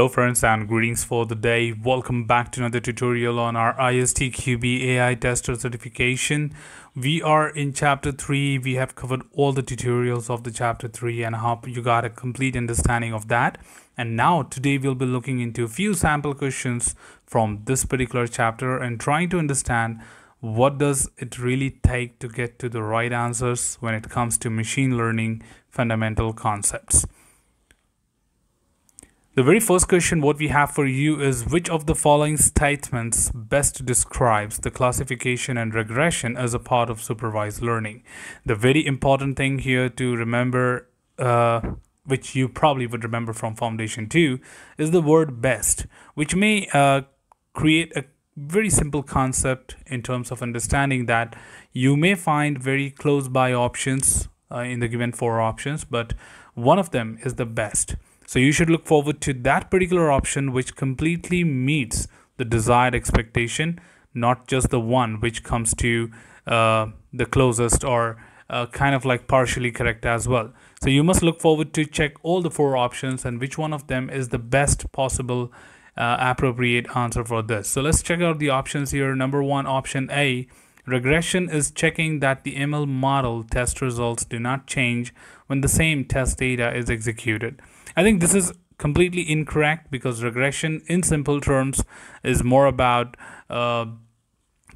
Hello friends and greetings for the day. Welcome back to another tutorial on our ISTQB AI tester certification. We are in chapter 3. We have covered all the tutorials of the chapter 3 and hope you got a complete understanding of that. And now today we'll be looking into a few sample questions from this particular chapter and trying to understand what does it really take to get to the right answers when it comes to machine learning fundamental concepts. The very first question what we have for you is which of the following statements best describes the classification and regression as a part of supervised learning. The very important thing here to remember uh, which you probably would remember from foundation 2 is the word best which may uh, create a very simple concept in terms of understanding that you may find very close by options uh, in the given four options but one of them is the best so you should look forward to that particular option which completely meets the desired expectation, not just the one which comes to uh, the closest or uh, kind of like partially correct as well. So you must look forward to check all the four options and which one of them is the best possible uh, appropriate answer for this. So let's check out the options here. Number one, option A, regression is checking that the ML model test results do not change when the same test data is executed. I think this is completely incorrect because regression in simple terms is more about uh,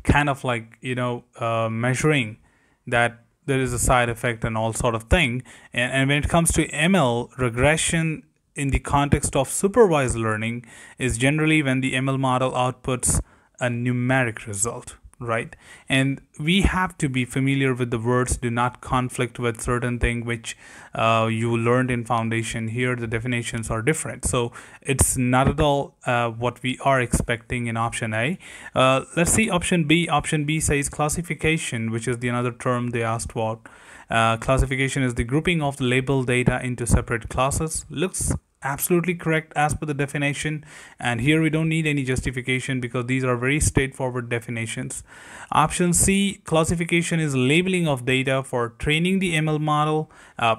kind of like you know uh, measuring that there is a side effect and all sort of thing. And, and when it comes to ml regression in the context of supervised learning is generally when the ml model outputs a numeric result right? And we have to be familiar with the words do not conflict with certain thing which uh, you learned in foundation. Here the definitions are different. So it's not at all uh, what we are expecting in option a. Uh, let's see option b. Option b says classification which is the another term they asked about uh, classification is the grouping of the label data into separate classes. Looks absolutely correct as per the definition. And here we don't need any justification because these are very straightforward definitions. Option c classification is labeling of data for training the ml model. Uh,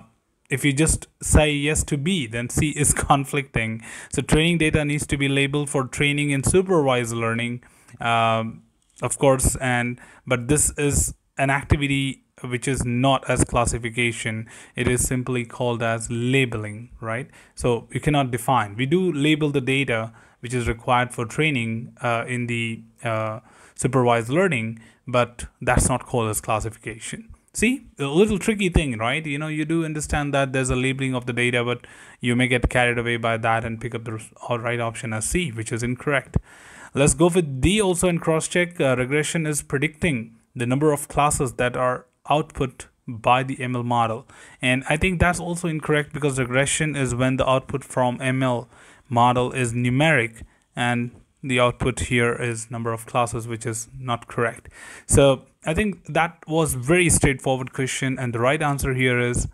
if you just say yes to b then c is conflicting. So training data needs to be labeled for training in supervised learning um, of course and but this is an activity which is not as classification it is simply called as labeling right? So you cannot define. We do label the data which is required for training uh, in the uh, supervised learning but that's not called as classification. See a little tricky thing right? You know you do understand that there's a labeling of the data but you may get carried away by that and pick up the right option as c which is incorrect. Let's go with d also in cross check uh, regression is predicting the number of classes that are output by the ML model. And I think that's also incorrect because regression is when the output from ML model is numeric and the output here is number of classes which is not correct. So I think that was very straightforward question and the right answer here is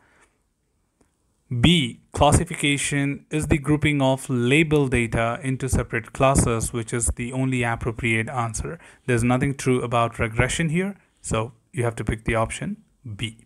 B. Classification is the grouping of label data into separate classes which is the only appropriate answer. There's nothing true about regression here. So you have to pick the option B.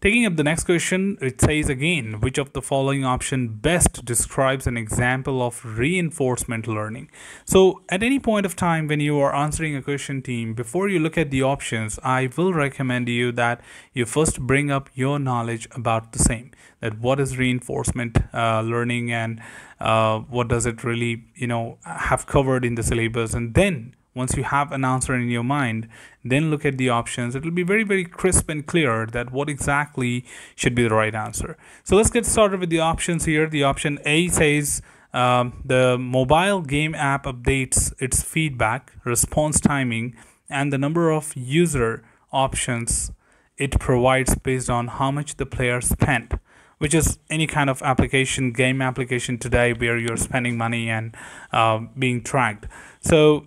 Taking up the next question, it says again, which of the following option best describes an example of reinforcement learning? So at any point of time when you are answering a question team, before you look at the options, I will recommend you that you first bring up your knowledge about the same. That what is reinforcement uh, learning and uh, what does it really, you know, have covered in the syllabus and then once you have an answer in your mind then look at the options. It will be very very crisp and clear that what exactly should be the right answer. So let's get started with the options here. The option a says um, the mobile game app updates its feedback response timing and the number of user options it provides based on how much the player spent which is any kind of application game application today where you're spending money and uh, being tracked. So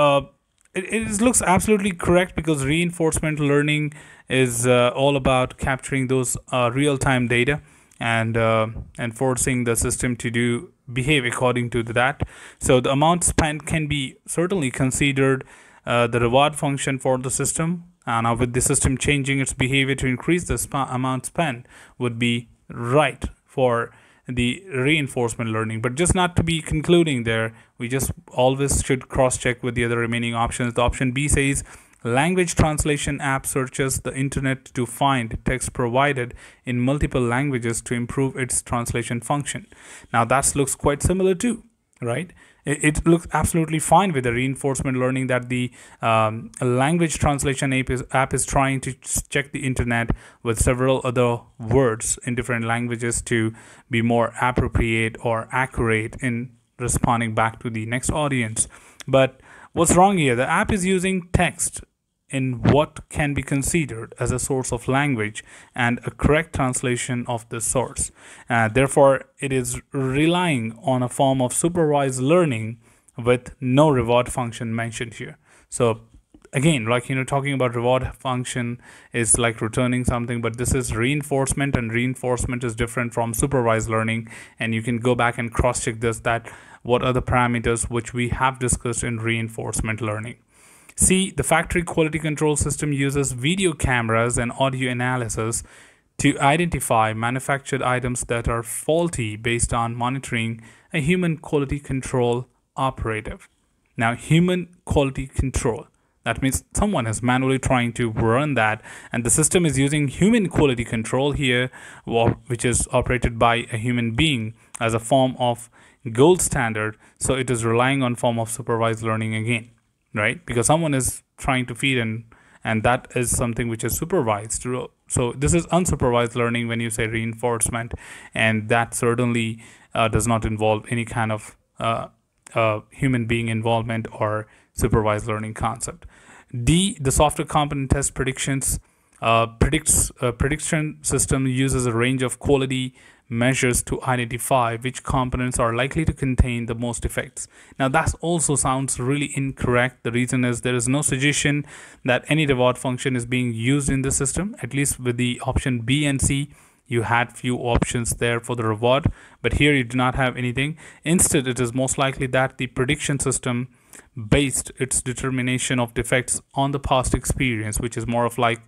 uh, it, it looks absolutely correct because reinforcement learning is uh, all about capturing those uh, real-time data and uh, and forcing the system to do behave according to that. So the amount spent can be certainly considered uh, the reward function for the system. And now with the system changing its behavior to increase the sp amount spent would be right for the reinforcement learning. But just not to be concluding there, we just always should cross check with the other remaining options. The option B says Language translation app searches the internet to find text provided in multiple languages to improve its translation function. Now that looks quite similar too, right? It, looks absolutely fine with the reinforcement learning that the um, language translation app is, app is trying to check the internet with several other words in different languages to be more appropriate or accurate in responding back to the next audience. But what's wrong here? The app is using text in what can be considered as a source of language and a correct translation of the source. Uh, therefore, it is relying on a form of supervised learning with no reward function mentioned here. So again like you know talking about reward function is like returning something but this is reinforcement and reinforcement is different from supervised learning and you can go back and cross check this that what are the parameters which we have discussed in reinforcement learning C. The factory quality control system uses video cameras and audio analysis to identify manufactured items that are faulty based on monitoring a human quality control operative. Now, human quality control. That means someone is manually trying to run that, and the system is using human quality control here, which is operated by a human being as a form of gold standard. So it is relying on form of supervised learning again right? Because someone is trying to feed and and that is something which is supervised. So this is unsupervised learning when you say reinforcement and that certainly uh, does not involve any kind of uh, uh, human being involvement or supervised learning concept. D the software component test predictions uh, predicts uh, prediction system uses a range of quality measures to identify which components are likely to contain the most defects. Now that also sounds really incorrect. The reason is there is no suggestion that any reward function is being used in the system, at least with the option B and C you had few options there for the reward but here you do not have anything instead it is most likely that the prediction system based its determination of defects on the past experience which is more of like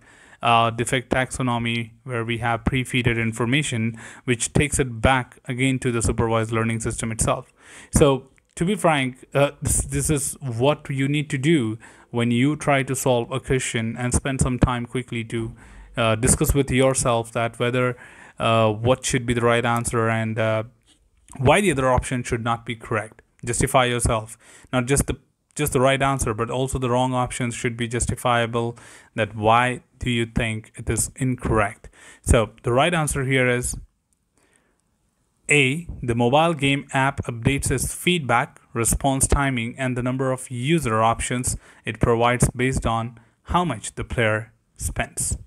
uh, defect taxonomy where we have pre-feeded information which takes it back again to the supervised learning system itself. So to be frank uh, this, this is what you need to do when you try to solve a question and spend some time quickly to uh, discuss with yourself that whether uh, what should be the right answer and uh, why the other option should not be correct. Justify yourself not just the just the right answer, but also the wrong options should be justifiable. That why do you think it is incorrect? So the right answer here is A. The mobile game app updates its feedback, response timing, and the number of user options it provides based on how much the player spends.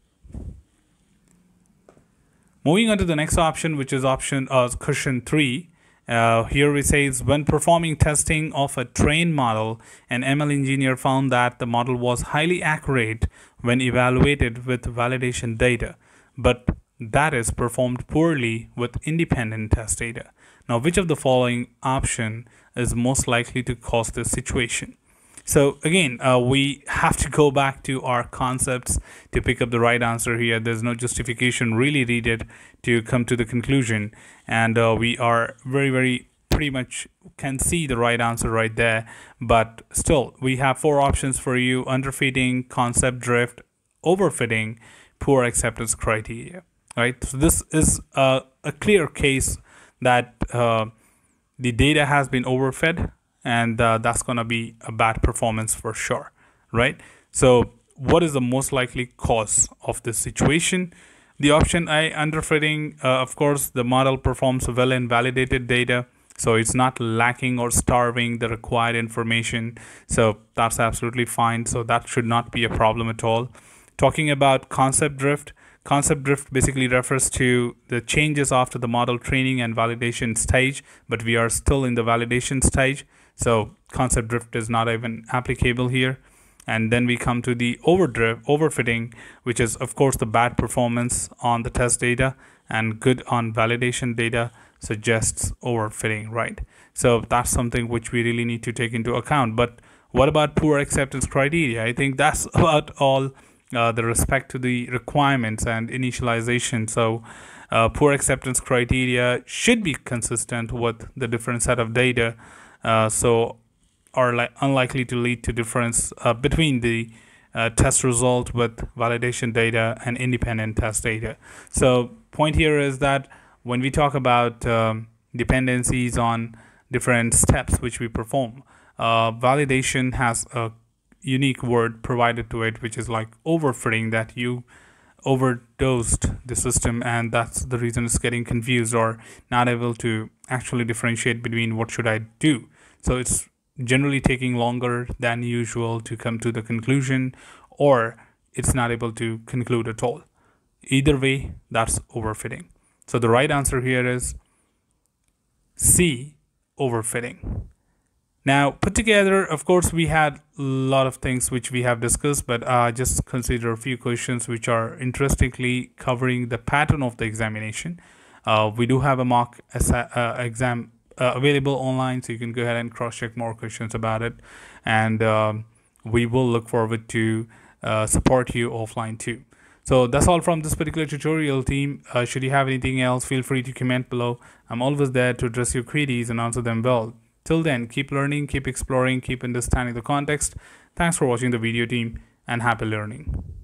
Moving on to the next option, which is option uh, question 3 uh, here it says when performing testing of a trained model, an ML engineer found that the model was highly accurate when evaluated with validation data, but that is performed poorly with independent test data. Now, which of the following option is most likely to cause this situation? So again, uh, we have to go back to our concepts to pick up the right answer here. There's no justification really needed to come to the conclusion. And uh, we are very, very pretty much can see the right answer right there. But still, we have four options for you. Underfitting, concept drift, overfitting, poor acceptance criteria. Right. So this is a, a clear case that uh, the data has been overfed and uh, that's going to be a bad performance for sure right? So what is the most likely cause of this situation? The option a underfitting uh, of course the model performs well in validated data so it's not lacking or starving the required information. So that's absolutely fine so that should not be a problem at all. Talking about concept drift Concept drift basically refers to the changes after the model training and validation stage, but we are still in the validation stage. So concept drift is not even applicable here. And then we come to the overdrift, overfitting, which is of course the bad performance on the test data and good on validation data suggests overfitting, right? So that's something which we really need to take into account. But what about poor acceptance criteria? I think that's about all uh, the respect to the requirements and initialization. So uh, poor acceptance criteria should be consistent with the different set of data. Uh, so are li- unlikely to lead to difference uh, between the uh, test result with validation data and independent test data. So point here is that when we talk about um, dependencies on different steps which we perform, uh, validation has a unique word provided to it, which is like overfitting that you overdosed the system and that's the reason it's getting confused or not able to actually differentiate between what should I do. So it's generally taking longer than usual to come to the conclusion or it's not able to conclude at all. Either way, that's overfitting. So the right answer here is C, overfitting. Now, put together, of course, we had a lot of things which we have discussed, but uh, just consider a few questions which are interestingly covering the pattern of the examination. Uh, we do have a mock uh, exam uh, available online, so you can go ahead and cross-check more questions about it. And um, we will look forward to uh, support you offline too. So that's all from this particular tutorial team. Uh, should you have anything else, feel free to comment below. I'm always there to address your queries and answer them well. Till then, keep learning, keep exploring, keep understanding the context. Thanks for watching the video team and happy learning.